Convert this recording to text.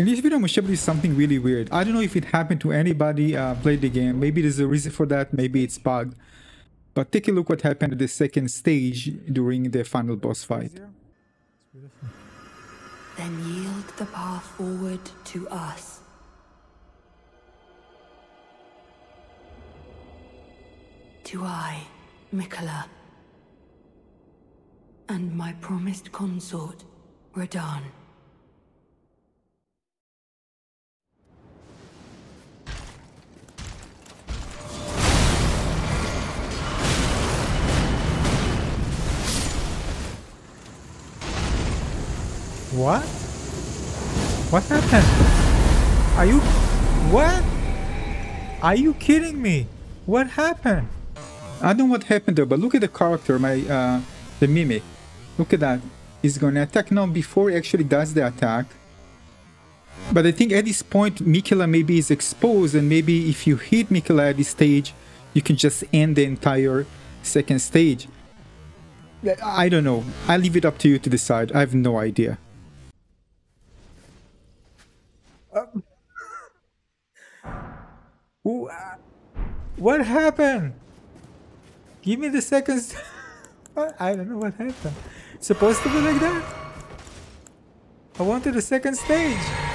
In this video, I'm going to show you something really weird. I don't know if it happened to anybody uh, played the game. Maybe there's a reason for that. Maybe it's bugged. But take a look what happened at the second stage during the final boss fight. Then yield the path forward to us. To I, Miquella, and my promised consort, Radahn. What? What happened? Are you... What? Are you kidding me? What happened? I don't know what happened there, but look at the character, my, uh, the Mimic. Look at that. He's gonna attack now before he actually does the attack. But I think at this point, Miquella maybe is exposed, and maybe if you hit Miquella at this stage, you can just end the entire second stage. I don't know. I leave it up to you to decide. I have no idea. Uh, what happened? Give me the seconds. I don't know what happened. Supposed to be like that? I wanted a second stage.